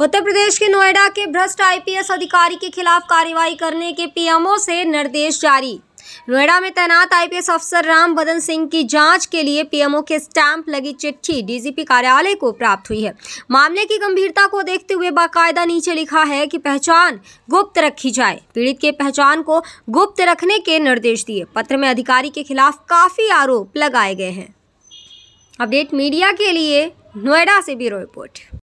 उत्तर प्रदेश के नोएडा के भ्रष्ट आईपीएस अधिकारी के खिलाफ कार्रवाई करने के पीएमओ से निर्देश जारी। नोएडा में तैनात आईपीएस अफसर राम बदन सिंह की जाँच के लिए पीएमओ के स्टैंप लगी चिट्ठी, डीजीपी कार्यालय को प्राप्त हुई है। मामले की गंभीरता को देखते हुए बाकायदा नीचे लिखा है कि पहचान गुप्त रखी जाए। पीड़ित के पहचान को गुप्त रखने के निर्देश दिए। पत्र में अधिकारी के खिलाफ काफ़ी आरोप लगाए गए हैं। अपडेट मीडिया के लिए नोएडा से ब्यूरो रिपोर्ट।